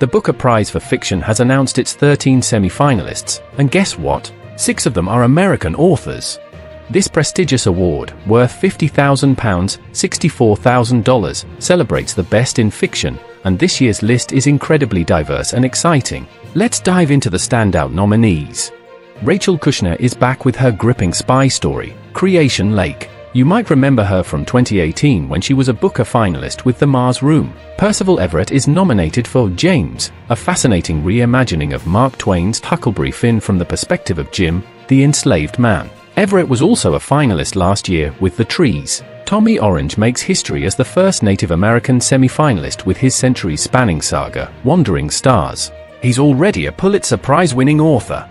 The Booker Prize for Fiction has announced its 13 semi-finalists, and guess what? Six of them are American authors. This prestigious award, worth £50,000, $64,000, celebrates the best in fiction, and this year's list is incredibly diverse and exciting. Let's dive into the standout nominees. Rachel Kushner is back with her gripping spy story, Creation Lake. You might remember her from 2018 when she was a Booker finalist with The Mars Room. Percival Everett is nominated for James, a fascinating reimagining of Mark Twain's Huckleberry Finn from the perspective of Jim, the enslaved man. Everett was also a finalist last year with The Trees. Tommy Orange makes history as the first Native American semi-finalist with his century-spanning saga, Wandering Stars. He's already a Pulitzer Prize-winning author.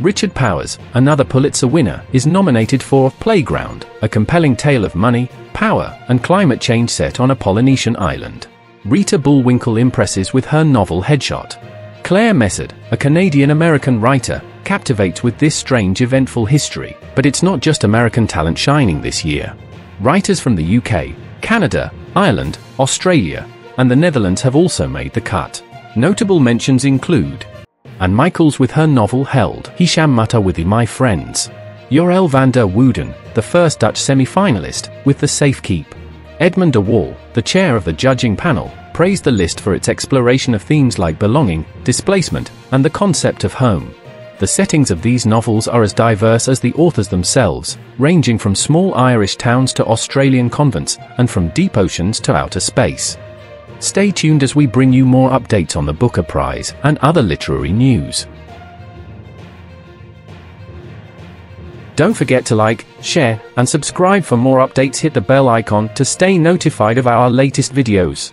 Richard Powers, another Pulitzer winner, is nominated for Playground, a compelling tale of money, power, and climate change set on a Polynesian island. Rita Bullwinkel impresses with her novel Headshot. Claire Messud, a Canadian-American writer, captivates with this strange eventful history, but it's not just American talent shining this year. Writers from the UK, Canada, Ireland, Australia, and the Netherlands have also made the cut. Notable mentions include Anne Michaels with her novel Held, Hisham with My Friends, Yael van der Wouden, the first Dutch semi-finalist, with The Safe Keep. Edmund de Waal, the chair of the judging panel, praised the list for its exploration of themes like belonging, displacement, and the concept of home. The settings of these novels are as diverse as the authors themselves, ranging from small Irish towns to Australian convents, and from deep oceans to outer space. Stay tuned as we bring you more updates on the Booker Prize and other literary news. Don't forget to like, share, and subscribe for more updates hit the bell icon to stay notified of our latest videos.